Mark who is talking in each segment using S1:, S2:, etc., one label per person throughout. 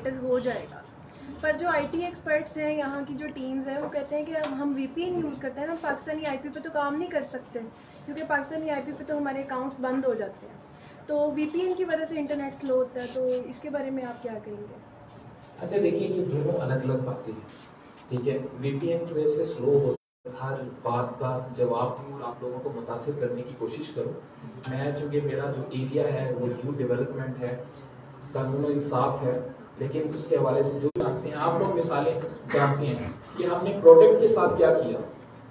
S1: Better हो जाएगा। पर जो आईटी एक्सपर्ट्स हैं, यहाँ की जो टीम्स हैं, वो कहते हैं कि हम हम वीपीएन यूज़ करते हैं ना, पाकिस्तानी आईपी पे तो काम नहीं कर सकते, क्योंकि पाकिस्तानी आईपी पे तो हमारे अकाउंट्स बंद हो जाते हैं। तो वीपीएन की वजह से इंटरनेट स्लो होता है तो इसके बारे में आप क्या कहेंगे?
S2: अच्छा देखिए, ये दोनों अलग अलग बातें हैं, ठीक है? वीपीएन की वजह से स्लो हो, हर बात का जवाब दूँ और आप लोगों को मुतासर करने की कोशिश करूँ। मैं चूँकि मेरा जो एरिया है, वो न्यू डेवलपमेंट है, कानून इंसाफ है लेकिन उसके हवाले से जो जानते हैं आप लोग मिसालें जानते हैं कि हमने प्रोडक्ट के साथ क्या किया।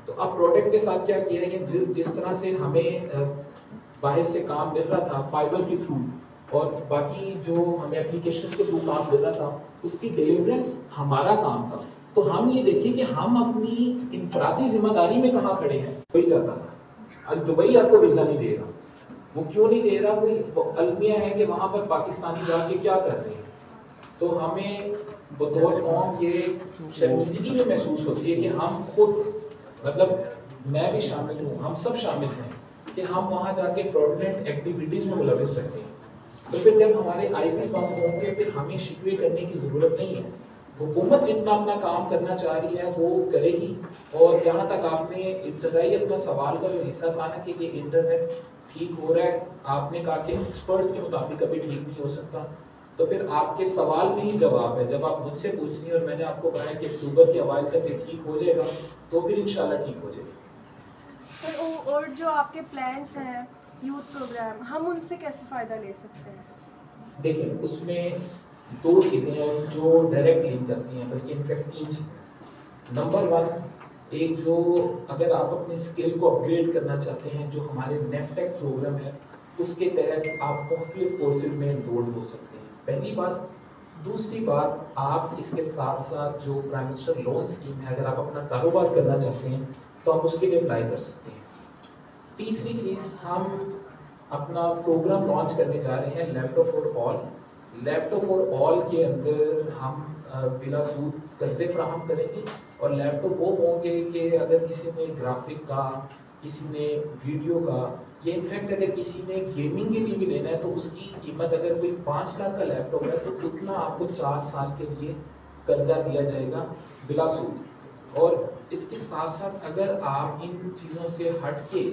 S2: तो अब प्रोडक्ट के साथ क्या किया ये जि, जिस तरह से हमें बाहर से काम मिल रहा था फाइबर के थ्रू और बाकी जो हमें एप्लीकेशन के थ्रू काम मिल रहा था उसकी डिलीवरेंस हमारा काम था। तो हम ये देखें कि हम अपनी इंफरादी ज़िम्मेदारी में कहाँ खड़े हैं। वही चाहता था। आज दुबई आपको वीज़ा नहीं दे रहा। वो क्यों नहीं दे रहा? वो अलमिया है कि वहाँ पर पाकिस्तानी जाके क्या कर रहे हैं। तो हमें बतौर कौम ये शर्मिंदगी में महसूस होती है कि हम खुद मतलब मैं भी शामिल हूँ, हम सब शामिल हैं, कि हम वहाँ जाके फ्रॉडलेंट एक्टिविटीज़ में मुलविस रहते हैं। तो फिर जब हमारे आई पी पास होंगे, फिर हमें शिकवे करने की ज़रूरत नहीं है। हुकूमत जितना अपना काम करना चाह रही है, वो करेगी। और जहाँ तक आपने इब्तदाई अपना सवाल का जो हिस्सा था ना कि ये इंटरनेट ठीक हो रहा है, आपने कहा कि एक्सपर्ट्स के मुताबिक कभी ठीक नहीं हो सकता। तो फिर आपके सवाल में ही जवाब है। जब आप मुझसे पूछ रही और मैंने आपको कहा कि अक्टूबर के अवाइल तक ये ठीक हो जाएगा तो फिर इंशाल्लाह ठीक हो जाएगा।
S1: सर और जो आपके प्लान्स हैं यूथ प्रोग्राम हम उनसे कैसे फ़ायदा ले सकते हैं?
S2: देखिए उसमें दो चीज़ें हैं जो डायरेक्ट लिंक करती हैं बल्कि इनफैक्ट तीन चीज़ें नंबर वन एक जो अगर आप अपने स्किल को अपग्रेड करना चाहते हैं जो हमारे नेफटेक प्रोग्राम है उसके तहत आप मुख्तलिफ़ कोर्सेज में इनरोल हो सकते हैं। पहली बात, दूसरी बात, आप इसके साथ साथ जो प्राइम मिनिस्टर लोन स्कीम है, अगर आप अपना कारोबार करना चाहते हैं तो आप उसके लिए अप्लाई कर सकते हैं। तीसरी चीज़, हम अपना प्रोग्राम लॉन्च करने जा रहे हैं laptop for all laptop for all के अंदर हम बिला सूद कर्जे फ्राहम करेंगे और लैपटॉप वो होंगे कि अगर किसी ने ग्राफिक का किसी ने वीडियो का, या इनफैक्ट अगर किसी ने गेमिंग के लिए भी लेना है तो उसकी कीमत अगर कोई पाँच लाख का लैपटॉप है तो उतना आपको चार साल के लिए कर्जा दिया जाएगा बिला सूद और इसके साथ साथ अगर आप इन चीज़ों से हट के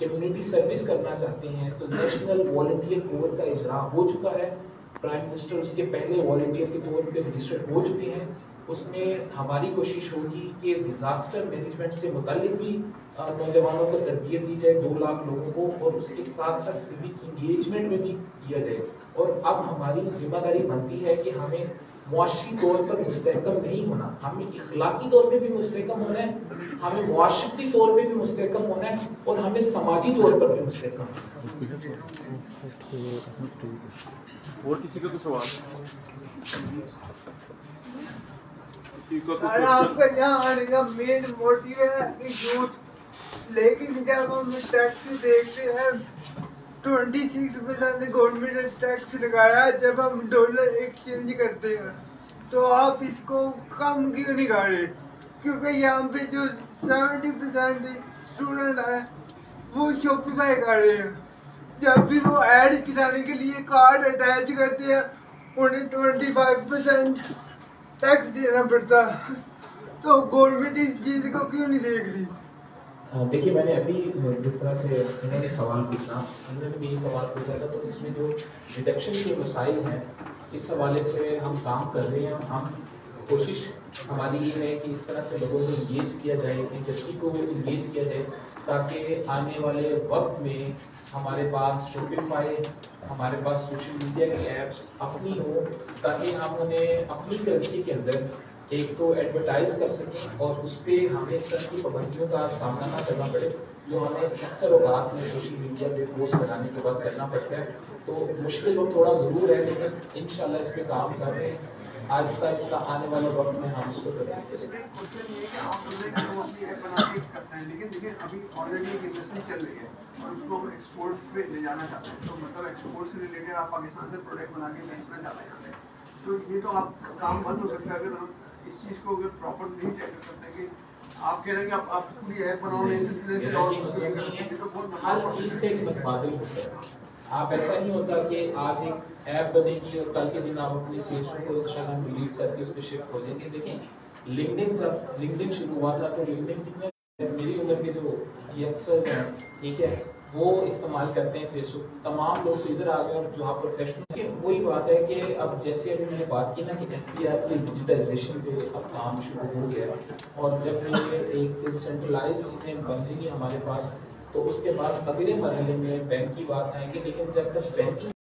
S2: कम्युनिटी सर्विस करना चाहते हैं तो नेशनल वॉल्टियर कोर का इजरा हो चुका है। प्राइम मिनिस्टर उसके पहले वॉल्टियर के तौर पे रजिस्टर्ड हो चुके हैं। उसमें हमारी कोशिश होगी कि डिज़ास्टर मैनेजमेंट से मुतल भी नौजवानों को तरबियत दी जाए दो लाख लोगों को और उसके साथ साथ सिविक इंगेजमेंट में भी किया जाए। और अब हमारी ज़िम्मेदारी बनती है कि हमें मुआशी तौर पर मुस्तकम नहीं होना। हमें इखलाकी तौर पर भी मुस्तकम होना है हमें मुआशरती तौर पर भी मुस्तकम होना है और हमें समाजी तौर पर भी मुस्तकम
S3: और किसी का तो सवाल? किसी का तो
S4: आपका यहाँ आने का मेन मोटिव है कि यूथ लेकिन जब हम टैक्स देखते हैं ट्वेंटी सिक्स परसेंट गवर्नमेंट ने टैक्स लगाया, जब हम डॉलर एक्सचेंज करते हैं तो आप इसको कम क्यों नहीं कर रहे? क्योंकि यहाँ पे जो सेवेंटी परसेंट स्टूडेंट हैं, वो शॉपिफाई कर रहे हैं। जब भी वो ऐड चलाने के लिए कार्ड अटैच करते हैं, उन्हें ट्वेंटी फाइव परसेंट टैक्स देना पड़ता। तो गवर्नमेंट इस चीज़ को क्यों नहीं देख रही?
S2: देखिए, मैंने अभी जिस तरह से इन्होंने सवाल पूछा उन्होंने भी यही सवाल पूछा था तो इसमें जो डिडक्शन के मसाइल हैं, इस हवाले से हम काम कर रहे हैं हम कोशिश हमारी ये है कि इस तरह से लोगों को इंगेज किया जाए इंडस्ट्री को इंगेज किया जाए, ताकि आने वाले वक्त में हमारे पास शोपिफाई हमारे पास सोशल मीडिया की एप्स अपनी हो, ताकि हम उन्हें अपनी करेंसी के अंदर एक तो एडवर्टाइज कर सकें और उस पर हमें इस तरह की पाबंदियों का सामना ना करना पड़े, जो हमें अक्सर औकात में सोशल मीडिया पे पोस्ट बनाने के बाद करना पड़ता है। तो मुश्किल वक्त थोड़ा ज़रूर है, लेकिन इन इस पर काम कर रहे हैं। आहिस्ता आहिस्ता आने वाले वक्त में हम इसको करेंगे
S5: और उसको एक्सपोर्ट पे ले जाना चाहते हैं तो मतलब एक्सपोर्ट से रिलेटेड आप पाकिस्तान से प्रोडक्ट बना के बेचना चाहते हैं तो ये तो आप काम बंद हो सकता है, अगर हम इस चीज़ को अगर प्रॉपर नहीं टैकल करते कि आप कह रहे हैं कि आप आप पूरी ऐप बनाओ नहीं सिलसिले से और
S2: तो हर चीज़ का एक मुतबादल होता है। आप ऐसा नहीं होता कि आज एक ऐप बनेगी और कल के दिन आप अपनी फेसबुक और इंस्टाग्राम डिलीट करके उस पर शिफ्ट हो जाएँगे। देखें लिंक्डइन जब लिंक्डइन शुरू हुआ था तो लिंक्डइन कितने मेरी उम्र के जो यंगस्टर्स हैं ठीक है वो इस्तेमाल करते हैं फेसबुक तमाम लोग तो इधर आ गए और जहाँ प्रोफेशनल के वही बात है कि अब जैसे अभी मैंने बात की ना कि एफ़ पी आर की डिजिटाइजेशन पे अब काम शुरू हो गया और जब ये एक सेंट्रलाइज चीज़ें बन जाएँगी हमारे पास तो उसके बाद अगले मरहले में बैंक की बात आएँगे, लेकिन जब तक बैंकिंग